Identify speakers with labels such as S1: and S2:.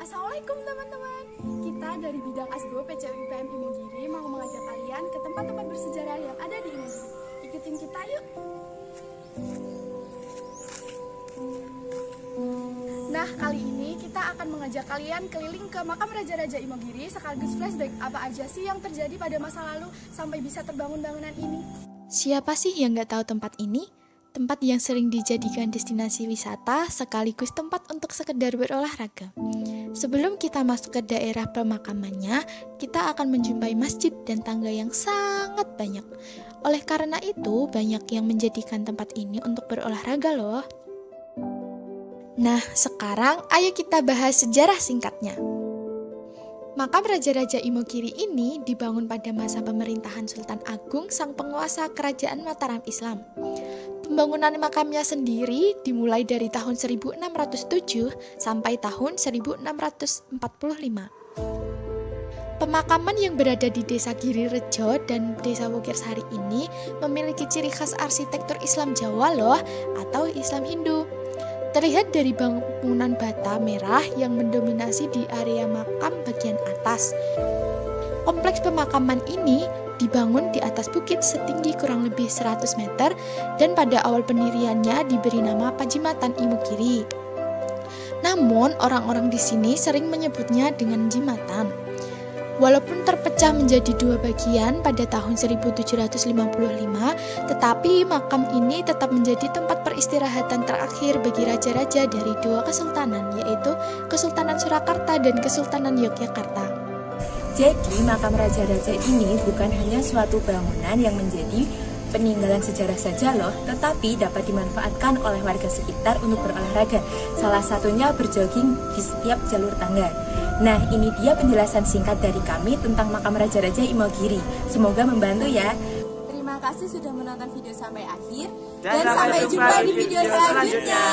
S1: Assalamualaikum teman-teman Kita dari bidang ASGO PCU IPM Imogiri mau mengajak kalian ke tempat-tempat bersejarah yang ada di Imogiri Ikutin kita yuk Nah, kali ini kita akan mengajak kalian keliling ke makam Raja-Raja Imogiri sekaligus flashback apa aja sih yang terjadi pada masa lalu sampai bisa terbangun bangunan ini.
S2: Siapa sih yang nggak tahu tempat ini? Tempat yang sering dijadikan destinasi wisata sekaligus tempat untuk sekedar berolahraga. Sebelum kita masuk ke daerah pemakamannya, kita akan menjumpai masjid dan tangga yang sangat banyak. Oleh karena itu, banyak yang menjadikan tempat ini untuk berolahraga loh. Nah, sekarang ayo kita bahas sejarah singkatnya. Makam Raja-Raja Imogiri ini dibangun pada masa pemerintahan Sultan Agung sang penguasa kerajaan Mataram Islam. Pembangunan makamnya sendiri dimulai dari tahun 1607 sampai tahun 1645. Pemakaman yang berada di Desa Giri Rejo dan Desa Wokirsari ini memiliki ciri khas arsitektur Islam Jawa loh atau Islam Hindu. Terlihat dari bangunan bata merah yang mendominasi di area makam bagian atas. Kompleks pemakaman ini dibangun di atas bukit setinggi kurang lebih 100 meter dan pada awal pendiriannya diberi nama Pajimatan Imukiri. Namun, orang-orang di sini sering menyebutnya dengan Jimatan. Walaupun terpecah menjadi dua bagian pada tahun 1755, tetapi makam ini tetap menjadi tempat peristirahatan terakhir bagi raja-raja dari dua kesultanan, yaitu Kesultanan Surakarta dan Kesultanan Yogyakarta.
S3: Jadi, makam raja-raja ini bukan hanya suatu bangunan yang menjadi peninggalan sejarah saja loh, tetapi dapat dimanfaatkan oleh warga sekitar untuk berolahraga. Salah satunya berjogging di setiap jalur tangga. Nah, ini dia penjelasan singkat dari kami tentang makam Raja-Raja Imogiri. Semoga membantu ya.
S4: Terima kasih sudah menonton video sampai akhir
S5: dan, dan sampai jumpa di video selanjutnya.